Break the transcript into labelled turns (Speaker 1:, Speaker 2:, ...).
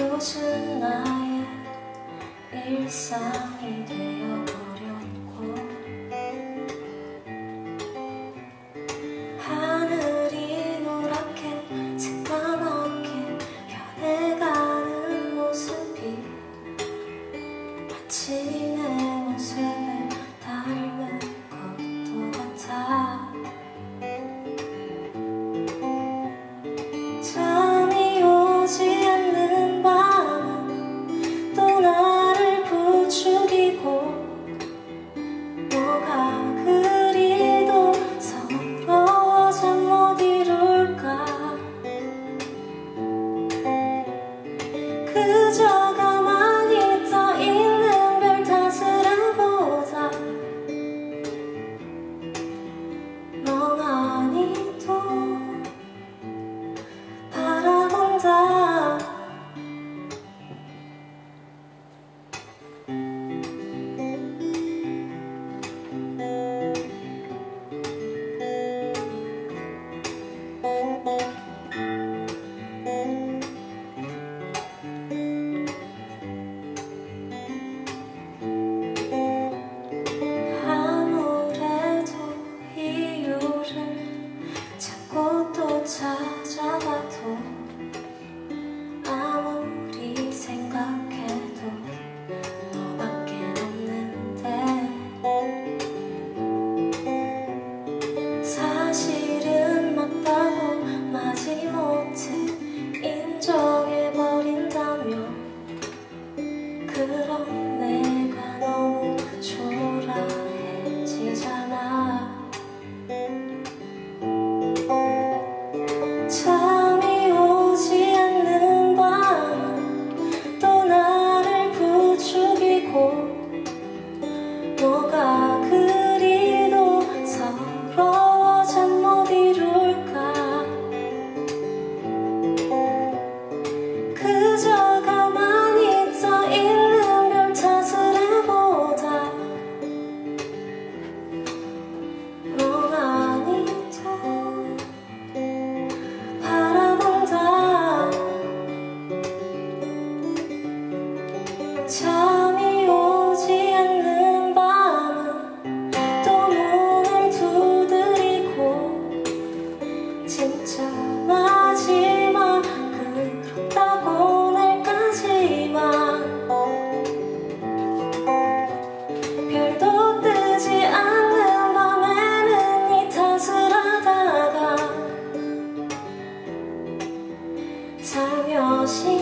Speaker 1: 요즘 나의 일상이 되어 pouca see.